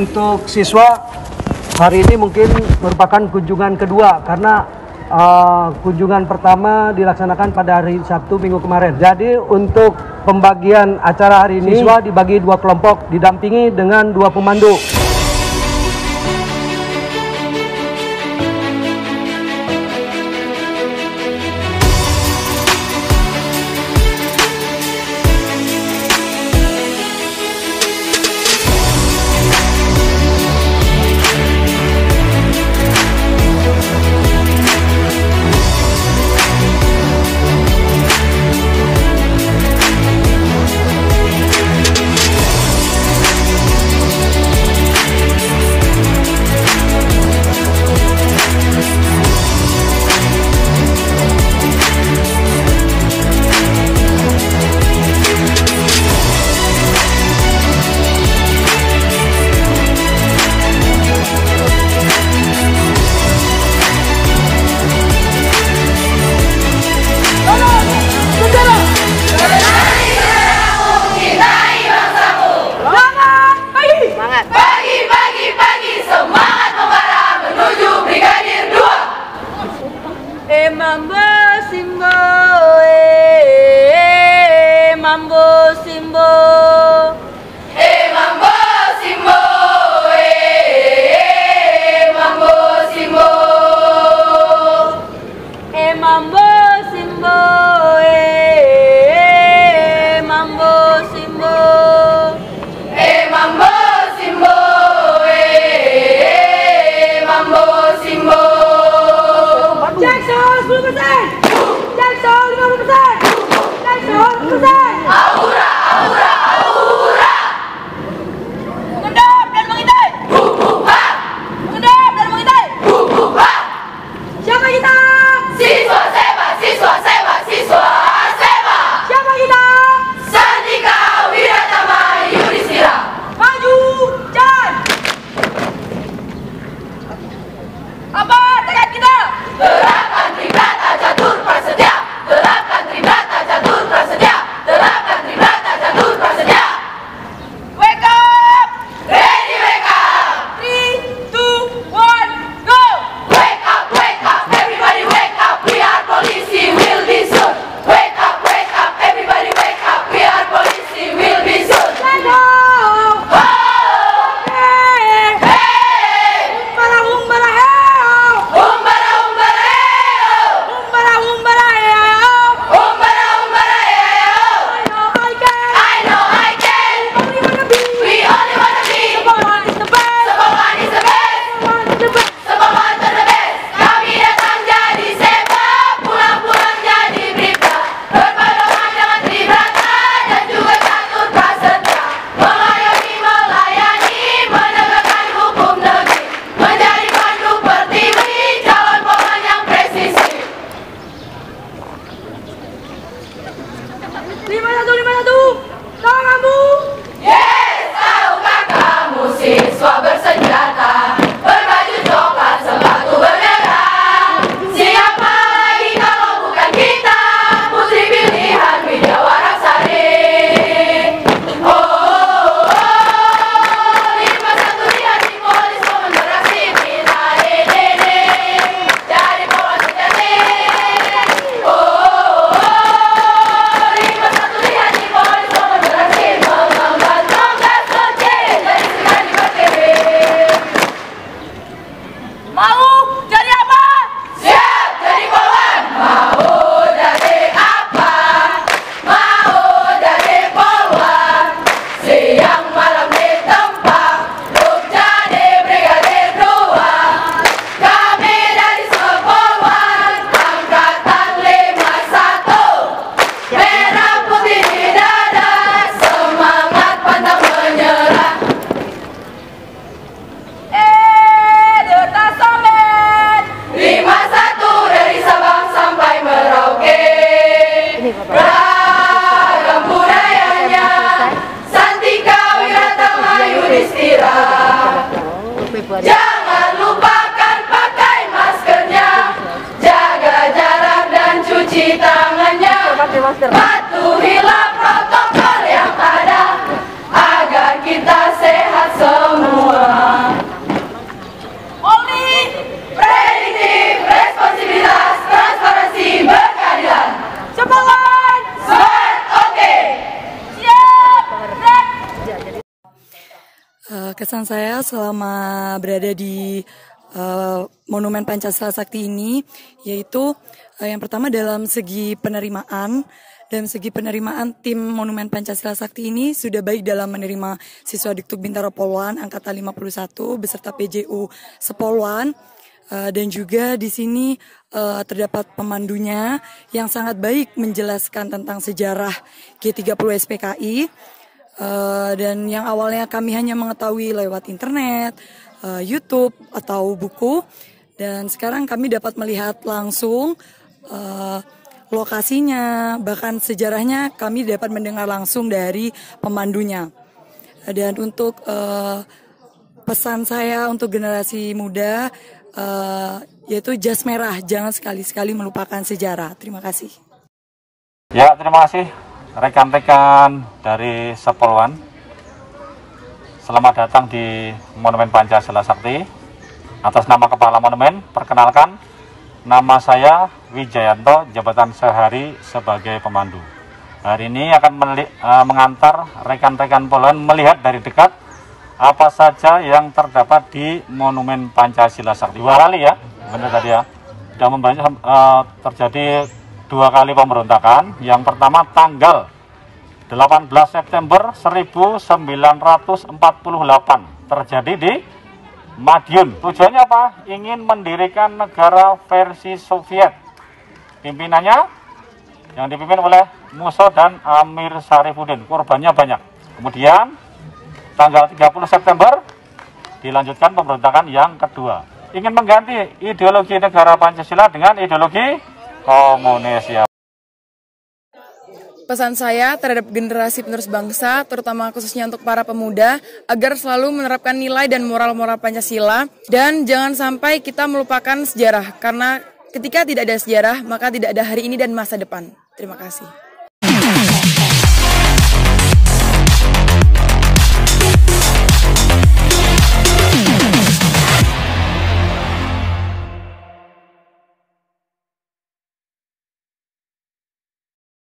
untuk siswa hari ini mungkin merupakan kunjungan kedua karena uh, kunjungan pertama dilaksanakan pada hari Sabtu minggu kemarin. Jadi untuk pembagian acara hari ini siswa dibagi dua kelompok didampingi dengan dua pemandu. Pesan saya selama berada di uh, Monumen Pancasila Sakti ini yaitu uh, yang pertama dalam segi penerimaan dalam segi penerimaan tim Monumen Pancasila Sakti ini sudah baik dalam menerima siswa Diktuk Bintaro Poluan angkatan 51 beserta PJU Sepoluan uh, dan juga di sini uh, terdapat pemandunya yang sangat baik menjelaskan tentang sejarah G30 SPKI uh, dan yang awalnya kami hanya mengetahui lewat internet, uh, YouTube atau buku dan sekarang kami dapat melihat langsung uh, lokasinya, bahkan sejarahnya kami dapat mendengar langsung dari pemandunya. Dan untuk uh, pesan saya untuk generasi muda uh, yaitu jas merah, jangan sekali-sekali melupakan sejarah. Terima kasih. Ya, terima kasih rekan-rekan dari Sepolwan. Selamat datang di Monumen Pancasila Sakti. Atas nama Kepala Monumen, perkenalkan nama saya Wijayanto, jabatan sehari sebagai pemandu. Hari ini akan uh, mengantar rekan-rekan Polan melihat dari dekat apa saja yang terdapat di Monumen Pancasila Sakti. Dua kali ya, benar tadi ya. Sudah membanyak uh, terjadi dua kali pemberontakan. Yang pertama tanggal 18 September 1948 terjadi di Madiun. Tujuannya apa? Ingin mendirikan negara versi Soviet Pimpinannya yang dipimpin oleh Muso dan Amir Sarifudin. Korbannya banyak. Kemudian tanggal 30 September dilanjutkan pemberontakan yang kedua. Ingin mengganti ideologi negara Pancasila dengan ideologi komunis ya. Pesan saya terhadap generasi penerus bangsa, terutama khususnya untuk para pemuda, agar selalu menerapkan nilai dan moral-moral Pancasila, dan jangan sampai kita melupakan sejarah, karena Ketika tidak ada sejarah, maka tidak ada hari ini dan masa depan. Terima kasih.